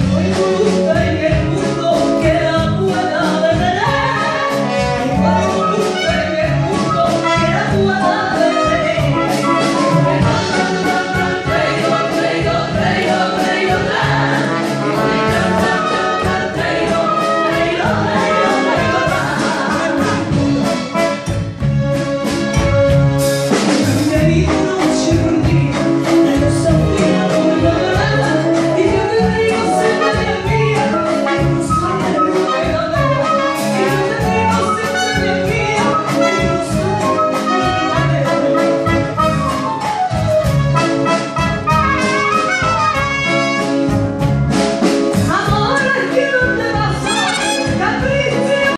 we move.